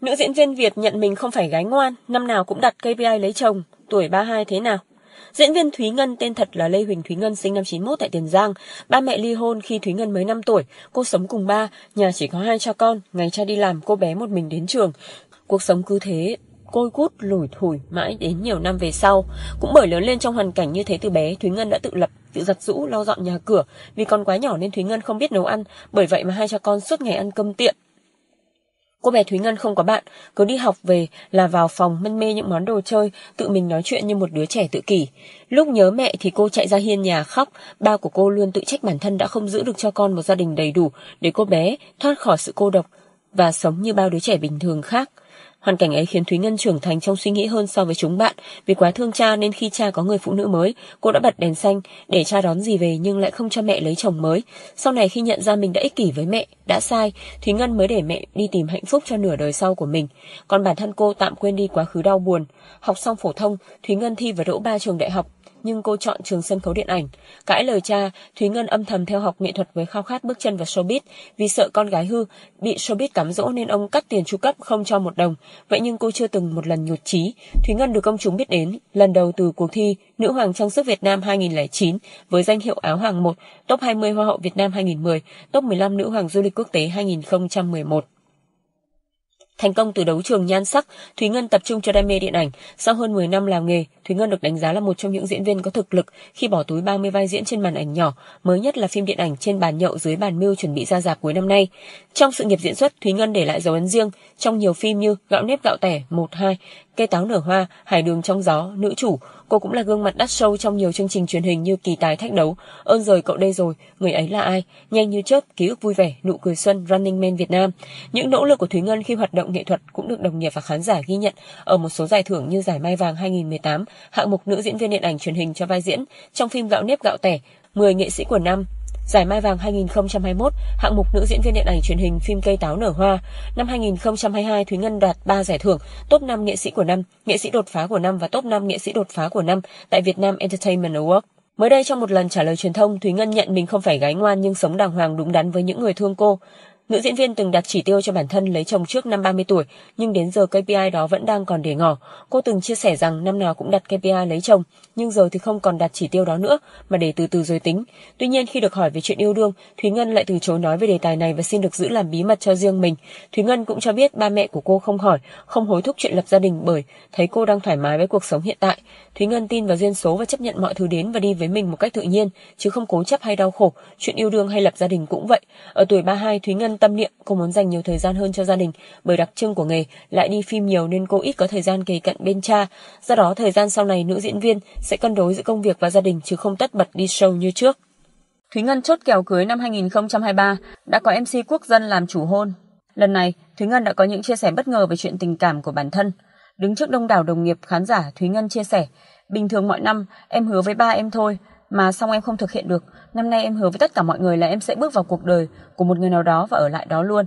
Nữ diễn viên Việt nhận mình không phải gái ngoan, năm nào cũng đặt KPI lấy chồng, tuổi 32 thế nào? Diễn viên Thúy Ngân tên thật là Lê Huỳnh Thúy Ngân sinh năm 91 tại Tiền Giang. Ba mẹ ly hôn khi Thúy Ngân mới 5 tuổi. Cô sống cùng ba, nhà chỉ có hai cha con. Ngày cha đi làm, cô bé một mình đến trường. Cuộc sống cứ thế, côi cút lủi thủi mãi đến nhiều năm về sau. Cũng bởi lớn lên trong hoàn cảnh như thế từ bé, Thúy Ngân đã tự lập, tự giặt rũ, lo dọn nhà cửa. Vì con quá nhỏ nên Thúy Ngân không biết nấu ăn, bởi vậy mà hai cha con suốt ngày ăn cơm tiện. Cô bé Thúy Ngân không có bạn, cứ đi học về là vào phòng mân mê những món đồ chơi, tự mình nói chuyện như một đứa trẻ tự kỷ. Lúc nhớ mẹ thì cô chạy ra hiên nhà khóc, ba của cô luôn tự trách bản thân đã không giữ được cho con một gia đình đầy đủ để cô bé thoát khỏi sự cô độc và sống như bao đứa trẻ bình thường khác. Hoàn cảnh ấy khiến Thúy Ngân trưởng thành trong suy nghĩ hơn so với chúng bạn, vì quá thương cha nên khi cha có người phụ nữ mới, cô đã bật đèn xanh để cha đón gì về nhưng lại không cho mẹ lấy chồng mới. Sau này khi nhận ra mình đã ích kỷ với mẹ, đã sai, Thúy Ngân mới để mẹ đi tìm hạnh phúc cho nửa đời sau của mình. Còn bản thân cô tạm quên đi quá khứ đau buồn. Học xong phổ thông, Thúy Ngân thi và đỗ ba trường đại học, nhưng cô chọn trường sân khấu điện ảnh. Cãi lời cha, Thúy Ngân âm thầm theo học nghệ thuật với khao khát bước chân vào showbiz, vì sợ con gái hư, bị showbiz cám dỗ nên ông cắt tiền chu cấp không cho một đồng. Vậy nhưng cô chưa từng một lần nhụt chí. Thúy Ngân được công chúng biết đến lần đầu từ cuộc thi Nữ hoàng trang sức Việt Nam 2009 với danh hiệu áo hoàng 1, top 20 Hoa hậu Việt Nam 2010, top 15 Nữ hoàng du lịch quốc tế 2011. Thành công từ đấu trường nhan sắc, Thúy Ngân tập trung cho đam mê điện ảnh. Sau hơn 10 năm làm nghề, Thúy Ngân được đánh giá là một trong những diễn viên có thực lực khi bỏ túi 30 vai diễn trên màn ảnh nhỏ, mới nhất là phim điện ảnh trên bàn nhậu dưới bàn mưu chuẩn bị ra dạp cuối năm nay. Trong sự nghiệp diễn xuất, Thúy Ngân để lại dấu ấn riêng trong nhiều phim như Gạo nếp gạo tẻ 1 2, Cây táo nở hoa, Hải đường trong gió, Nữ chủ. Cô cũng là gương mặt đắt sâu trong nhiều chương trình truyền hình như Kỳ tài thách đấu, Ơn rời cậu đây rồi, Người ấy là ai, Nhanh như chớp, Ký ức vui vẻ, Nụ cười xuân, Running Man Việt Nam. Những nỗ lực của Thúy Ngân khi hoạt động nghệ thuật cũng được đồng nghiệp và khán giả ghi nhận ở một số giải thưởng như giải Mai vàng 2018, hạng mục nữ diễn viên điện ảnh truyền hình cho vai diễn trong phim Gạo nếp gạo tẻ, 10 nghệ sĩ của năm, Giải Mai Vàng 2021, hạng mục nữ diễn viên điện ảnh truyền hình phim Cây táo nở hoa. Năm 2022, Thúy Ngân đoạt 3 giải thưởng, top 5 nghệ sĩ của năm, nghệ sĩ đột phá của năm và top 5 nghệ sĩ đột phá của năm tại Việt Nam Entertainment Award. Mới đây trong một lần trả lời truyền thông, Thúy Ngân nhận mình không phải gái ngoan nhưng sống đàng hoàng đúng đắn với những người thương cô. Nữ diễn viên từng đặt chỉ tiêu cho bản thân lấy chồng trước năm 30 tuổi, nhưng đến giờ KPI đó vẫn đang còn để ngỏ. Cô từng chia sẻ rằng năm nào cũng đặt KPI lấy chồng, nhưng giờ thì không còn đặt chỉ tiêu đó nữa, mà để từ từ rồi tính. Tuy nhiên khi được hỏi về chuyện yêu đương, Thúy Ngân lại từ chối nói về đề tài này và xin được giữ làm bí mật cho riêng mình. Thúy Ngân cũng cho biết ba mẹ của cô không hỏi, không hối thúc chuyện lập gia đình bởi thấy cô đang thoải mái với cuộc sống hiện tại. Thúy Ngân tin vào duyên số và chấp nhận mọi thứ đến và đi với mình một cách tự nhiên, chứ không cố chấp hay đau khổ. Chuyện yêu đương hay lập gia đình cũng vậy. Ở tuổi 32, Thúy Ngân tâm niệm cô muốn dành nhiều thời gian hơn cho gia đình, bởi đặc trưng của nghề lại đi phim nhiều nên cô ít có thời gian kề cận bên cha. Do đó thời gian sau này nữ diễn viên sẽ cân đối giữa công việc và gia đình chứ không tất bật đi show như trước. Thúy Ngân chốt kèo cưới năm 2023 đã có MC quốc dân làm chủ hôn. Lần này, Thúy Ngân đã có những chia sẻ bất ngờ về chuyện tình cảm của bản thân. Đứng trước đông đảo đồng nghiệp khán giả, Thúy Ngân chia sẻ, bình thường mọi năm em hứa với ba em thôi, mà xong em không thực hiện được. Năm nay em hứa với tất cả mọi người là em sẽ bước vào cuộc đời của một người nào đó và ở lại đó luôn.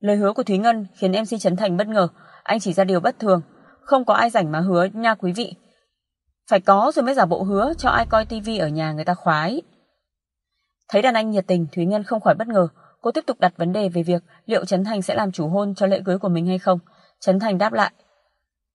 Lời hứa của Thúy Ngân khiến MC Trấn Thành bất ngờ, anh chỉ ra điều bất thường. Không có ai rảnh mà hứa nha quý vị. Phải có rồi mới giả bộ hứa cho ai coi tivi ở nhà người ta khoái. Thấy đàn anh nhiệt tình, Thúy Ngân không khỏi bất ngờ. Cô tiếp tục đặt vấn đề về việc liệu Trấn Thành sẽ làm chủ hôn cho lễ cưới của mình hay không. Trấn Thành đáp lại.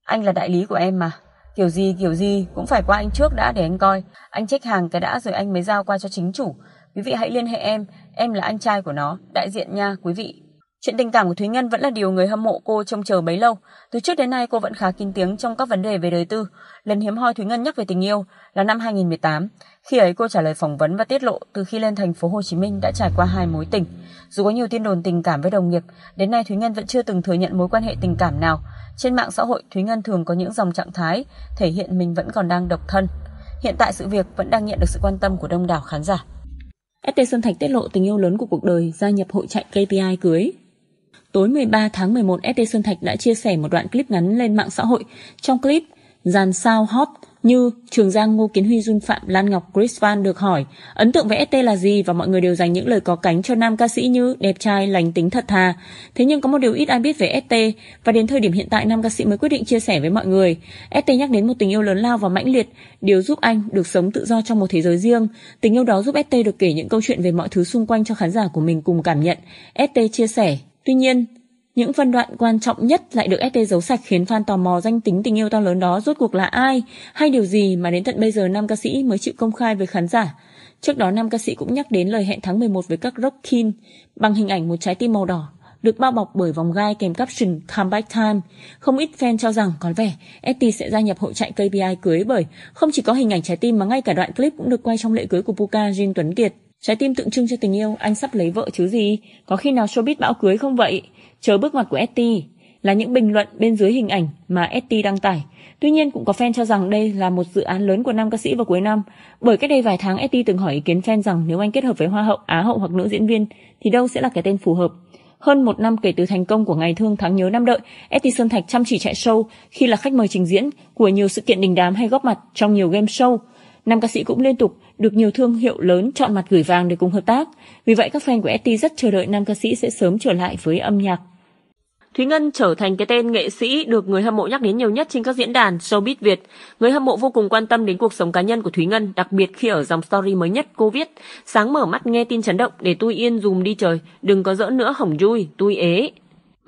Anh là đại lý của em mà. Kiểu gì kiểu gì cũng phải qua anh trước đã để anh coi. Anh check hàng cái đã rồi anh mới giao qua cho chính chủ. Quý vị hãy liên hệ em, em là anh trai của nó, đại diện nha quý vị. Chuyện tình cảm của Thúy Ngân vẫn là điều người hâm mộ cô trông chờ bấy lâu. Từ trước đến nay cô vẫn khá kín tiếng trong các vấn đề về đời tư. Lần hiếm hoi Thúy Ngân nhắc về tình yêu là năm 2018. Khi ấy cô trả lời phỏng vấn và tiết lộ từ khi lên thành phố Hồ Chí Minh đã trải qua hai mối tình. Dù có nhiều tin đồn tình cảm với đồng nghiệp, đến nay Thúy Ngân vẫn chưa từng thừa nhận mối quan hệ tình cảm nào. Trên mạng xã hội, Thúy Ngân thường có những dòng trạng thái thể hiện mình vẫn còn đang độc thân. Hiện tại sự việc vẫn đang nhận được sự quan tâm của đông đảo khán giả. ST Sơn Thạch tiết lộ tình yêu lớn của cuộc đời gia nhập hội chạy KPI cưới. Tối 13 tháng 11, ST Sơn Thạch đã chia sẻ một đoạn clip ngắn lên mạng xã hội. Trong clip, dàn sao hot như Trường Giang Ngô Kiến Huy Dung Phạm Lan Ngọc Chris Van được hỏi ấn tượng về ST là gì và mọi người đều dành những lời có cánh cho nam ca sĩ như đẹp trai, lành tính thật thà. Thế nhưng có một điều ít ai biết về ST và đến thời điểm hiện tại nam ca sĩ mới quyết định chia sẻ với mọi người. ST nhắc đến một tình yêu lớn lao và mãnh liệt, điều giúp anh được sống tự do trong một thế giới riêng. Tình yêu đó giúp ST được kể những câu chuyện về mọi thứ xung quanh cho khán giả của mình cùng cảm nhận. ST chia sẻ Tuy nhiên, Những phân đoạn quan trọng nhất lại được ST giấu sạch khiến fan tò mò danh tính tình yêu to lớn đó rốt cuộc là ai, hay điều gì mà đến tận bây giờ nam ca sĩ mới chịu công khai với khán giả. Trước đó nam ca sĩ cũng nhắc đến lời hẹn tháng 11 với các Rockin bằng hình ảnh một trái tim màu đỏ được bao bọc bởi vòng gai kèm caption Comeback Time. Không ít fan cho rằng có vẻ ST sẽ gia nhập hội chạy KPI cưới bởi không chỉ có hình ảnh trái tim mà ngay cả đoạn clip cũng được quay trong lễ cưới của Puka Jin Tuấn Kiệt. Trái tim tượng trưng cho tình yêu, anh sắp lấy vợ chứ gì? Có khi nào showbiz bão cưới không vậy? Chờ bước ngoặt của Etty là những bình luận bên dưới hình ảnh mà Etty đăng tải. Tuy nhiên cũng có fan cho rằng đây là một dự án lớn của nam ca sĩ vào cuối năm, bởi cách đây vài tháng Etty từng hỏi ý kiến fan rằng nếu anh kết hợp với hoa hậu, á hậu hoặc nữ diễn viên thì đâu sẽ là cái tên phù hợp. Hơn một năm kể từ thành công của Ngày Thương Tháng Nhớ Năm Đợi, Etty Sơn Thạch chăm chỉ chạy show khi là khách mời trình diễn của nhiều sự kiện đình đám hay góp mặt trong nhiều game show. Nam ca sĩ cũng liên tục được nhiều thương hiệu lớn chọn mặt gửi vàng để cùng hợp tác. Vì vậy các fan của ST rất chờ đợi nam ca sĩ sẽ sớm trở lại với âm nhạc. Thúy Ngân trở thành cái tên nghệ sĩ được người hâm mộ nhắc đến nhiều nhất trên các diễn đàn showbiz Việt. Người hâm mộ vô cùng quan tâm đến cuộc sống cá nhân của Thúy Ngân, đặc biệt khi ở dòng story mới nhất cô viết: "Sáng mở mắt nghe tin chấn động để tôi yên dùm đi trời, đừng có giỡn nữa hỏng vui, tôi ế."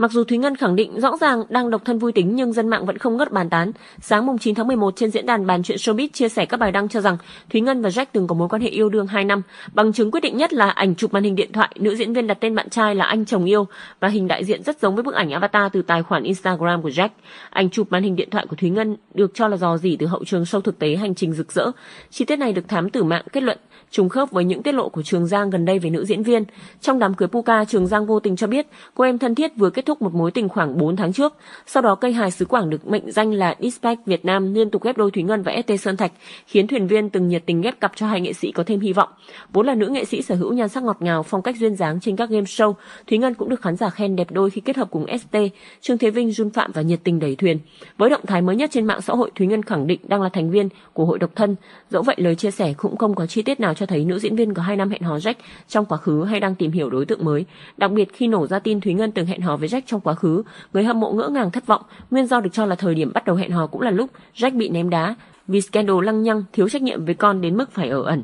Mặc dù Thúy Ngân khẳng định rõ ràng đang độc thân vui tính nhưng dân mạng vẫn không ngớt bàn tán. Sáng mùng 9 tháng 11 trên diễn đàn bàn chuyện showbiz chia sẻ các bài đăng cho rằng Thúy Ngân và Jack từng có mối quan hệ yêu đương 2 năm. Bằng chứng quyết định nhất là ảnh chụp màn hình điện thoại, nữ diễn viên đặt tên bạn trai là anh chồng yêu và hình đại diện rất giống với bức ảnh avatar từ tài khoản Instagram của Jack. Ảnh chụp màn hình điện thoại của Thúy Ngân được cho là dò dỉ từ hậu trường sâu thực tế hành trình rực rỡ. Chi tiết này được thám tử mạng kết luận trùng khớp với những tiết lộ của Trường Giang gần đây về nữ diễn viên. Trong đám cưới Puka, Trường Giang vô tình cho biết cô em thân thiết vừa kết thúc một mối tình khoảng 4 tháng trước. Sau đó cây hài xứ Quảng được mệnh danh là Dispatch Việt Nam liên tục ghép đôi Thúy Ngân và ST Sơn Thạch, khiến thuyền viên từng nhiệt tình ghép cặp cho hai nghệ sĩ có thêm hy vọng. Vốn là nữ nghệ sĩ sở hữu nhan sắc ngọt ngào, phong cách duyên dáng trên các game show, Thúy Ngân cũng được khán giả khen đẹp đôi khi kết hợp cùng ST, Trương Thế Vinh, Jun Phạm và nhiệt tình đẩy thuyền. Với động thái mới nhất trên mạng xã hội, Thúy Ngân khẳng định đang là thành viên của hội độc thân. Dẫu vậy lời chia sẻ cũng không có chi tiết nào cho thấy nữ diễn viên có hai năm hẹn hò Jack trong quá khứ hay đang tìm hiểu đối tượng mới. Đặc biệt khi nổ ra tin Thúy Ngân từng hẹn hò với Jack trong quá khứ, người hâm mộ ngỡ ngàng thất vọng. Nguyên do được cho là thời điểm bắt đầu hẹn hò cũng là lúc Jack bị ném đá vì scandal lăng nhăng thiếu trách nhiệm với con đến mức phải ở ẩn.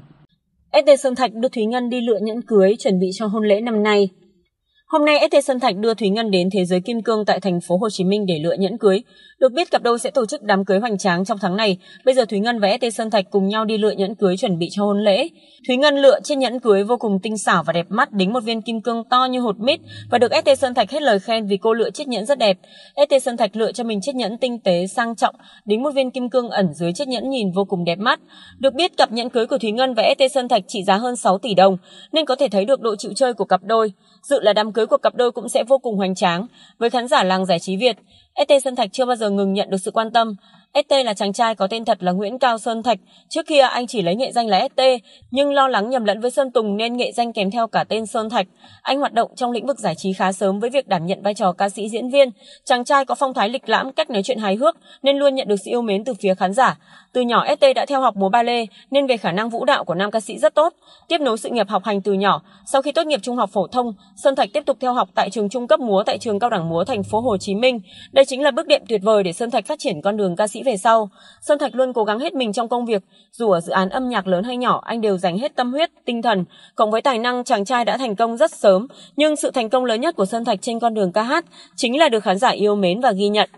ST Sơn Thạch đưa Thúy Ngân đi lựa nhẫn cưới chuẩn bị cho hôn lễ năm nay. Hôm nay ST Sơn Thạch đưa Thúy Ngân đến thế giới kim cương tại thành phố Hồ Chí Minh để lựa nhẫn cưới. Được biết cặp đôi sẽ tổ chức đám cưới hoành tráng trong tháng này. Bây giờ Thúy Ngân và ST Sơn Thạch cùng nhau đi lựa nhẫn cưới chuẩn bị cho hôn lễ. Thúy Ngân lựa chiếc nhẫn cưới vô cùng tinh xảo và đẹp mắt, đính một viên kim cương to như hột mít và được ST Sơn Thạch hết lời khen vì cô lựa chiếc nhẫn rất đẹp. ST Sơn Thạch lựa cho mình chiếc nhẫn tinh tế sang trọng, đính một viên kim cương ẩn dưới chiếc nhẫn nhìn vô cùng đẹp mắt. Được biết cặp nhẫn cưới của Thúy Ngân và ST Sơn Thạch trị giá hơn 6 tỷ đồng nên có thể thấy được độ chịu chơi của cặp đôi. Dự là đám cưới của cặp đôi cũng sẽ vô cùng hoành tráng. Với khán giả làng giải trí Việt, ST Sơn Thạch chưa bao giờ ngừng nhận được sự quan tâm. ST là chàng trai có tên thật là Nguyễn Cao Sơn Thạch. Trước kia anh chỉ lấy nghệ danh là ST, nhưng lo lắng nhầm lẫn với Sơn Tùng nên nghệ danh kèm theo cả tên Sơn Thạch. Anh hoạt động trong lĩnh vực giải trí khá sớm với việc đảm nhận vai trò ca sĩ diễn viên. Chàng trai có phong thái lịch lãm, cách nói chuyện hài hước nên luôn nhận được sự yêu mến từ phía khán giả. Từ nhỏ ST đã theo học múa ballet nên về khả năng vũ đạo của nam ca sĩ rất tốt. Tiếp nối sự nghiệp học hành từ nhỏ, sau khi tốt nghiệp trung học phổ thông, Sơn Thạch tiếp tục theo học tại trường trung cấp múa tại trường cao đẳng múa thành phố Hồ Chí Minh. Đây chính là bước đệm tuyệt vời để Sơn Thạch phát triển con đường ca sĩ về sau. Sơn Thạch luôn cố gắng hết mình trong công việc, dù ở dự án âm nhạc lớn hay nhỏ, anh đều dành hết tâm huyết, tinh thần. Cộng với tài năng, chàng trai đã thành công rất sớm, nhưng sự thành công lớn nhất của Sơn Thạch trên con đường ca hát chính là được khán giả yêu mến và ghi nhận.